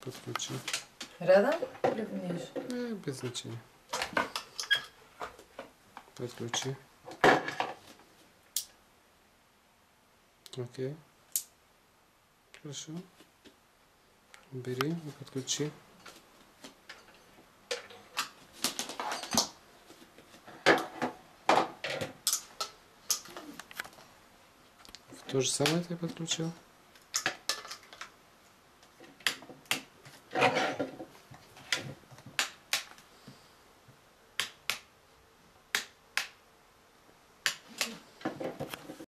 Подключи. Рядом или вниз? Э, без значения. Подключи. Окей. Хорошо. Бери и подключи. То же самое ты подключил?